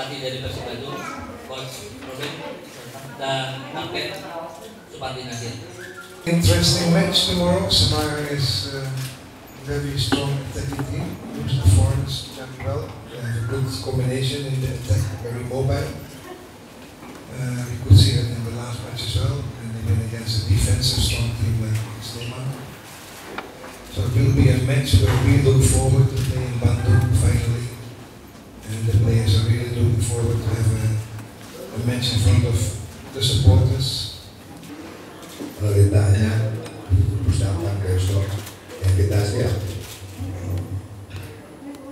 pelatih dari Persib Bandung, Coach Robin dan Kapten Supardi Nasir. Interesting match tomorrow. Samara is uh, very strong attacking team. Looks performance very well. They good combination in the attack, very mobile. Uh, we could see that in the last match as well, and win against a defensive strong team like Sleman. So it will be a match where we look forward to playing a match in front of the supporters. Kalau ditanya persiapan besok yang kita siap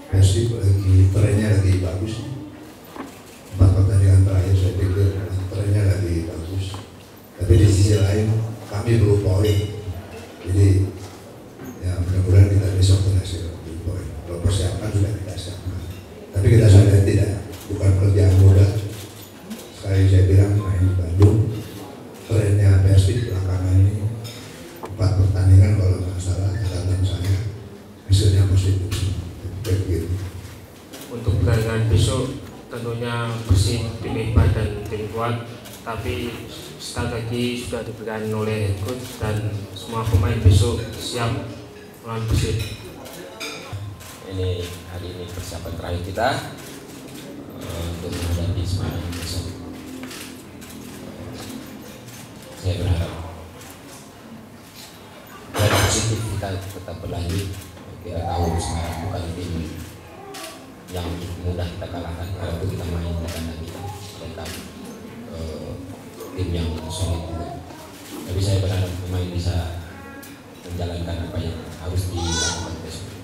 Persib lagi trennya lagi bagus empat pertandingan terakhir saya pikir trennya lagi bagus tapi di sisi lain kami belum poin jadi ya mudah-mudahan kita besok berhasil poin kalau persiapan sudah kita siapkan tapi kita sadar tidak bukan kerjaan sekali saya bilang main di Bandung. Trennya Persib belakangan ini. Empat pertandingan kalau nggak salah catatan saya. Hasilnya positif begitu untuk pertandingan besok tentunya Persib tim hebat dan tim kuat. Tapi strategi sudah diberikan oleh coach dan semua pemain besok siap melawan Persib. Ini hari ini persiapan terakhir kita eh, untuk menghadapi Semarang besok. Saya berharap dan positif kita tetap berlanjut. Kita tahu Semarang bukan tim yang mudah kita kalahkan kalau kita main di kandang kita. Mereka eh, tim yang solid juga. Tapi saya berharap pemain bisa menjalankan apa yang harus dilakukan besok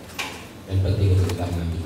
dan penting untuk kita mengambil.